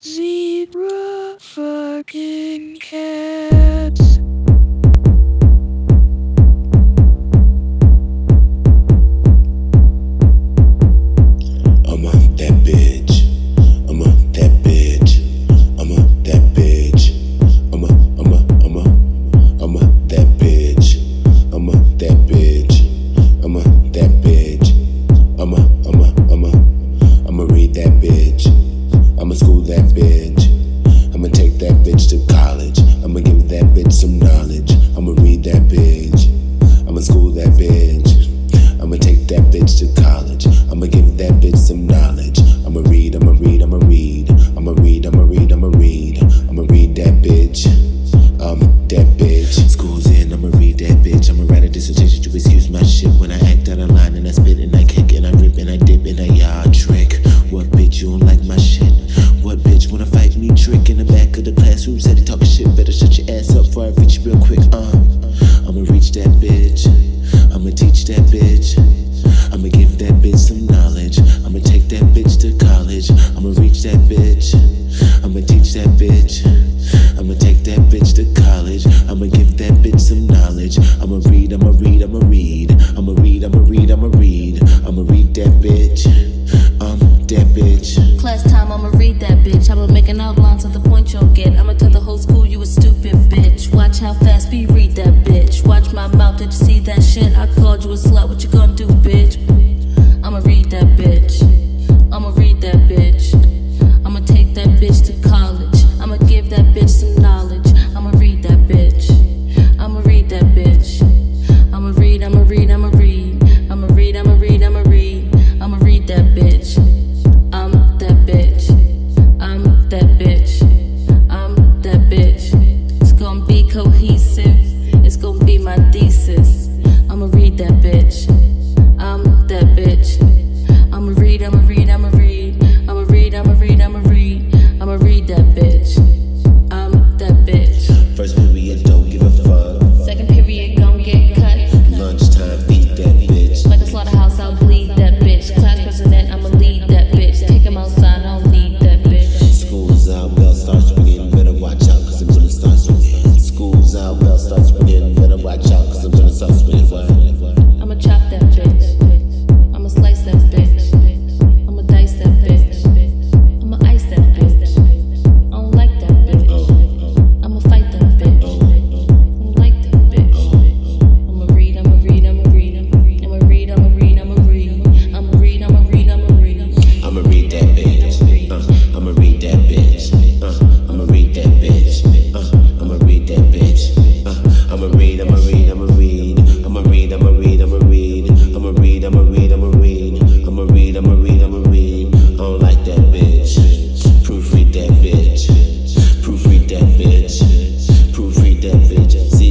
Zebra fucking Katz. To college. I'ma give that bitch some knowledge. I'ma read that bitch. I'ma school that bitch. I'ma take that bitch to college. I'ma give that bitch some knowledge. I'ma read, I'ma read, I'ma read. I'ma read, I'ma read, I'ma read. I'ma read that bitch. Um, that bitch. School's in, I'ma read that bitch. I'ma write a dissertation to excuse my shit when I act out of line and I spit and I kick and I rip and I dip and I yard trick. What bitch you don't like my shit? What bitch wanna fight me? Trick the back of the classroom said he talking shit. Better shut your ass up before I reach you real quick. Uh, I'ma reach that bitch. I'ma teach that bitch. I'ma give that bitch some knowledge. I'ma take that bitch to college. I'ma reach that bitch. I'ma teach that bitch. I'ma take that bitch to college. I'ma give that bitch some knowledge. I'ma read, I'ma tell the whole school you a stupid bitch. Watch how fast we read that bitch. Watch my mouth, did you see that shit? I called you a slut, what you gonna do, bitch?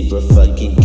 zebra fucking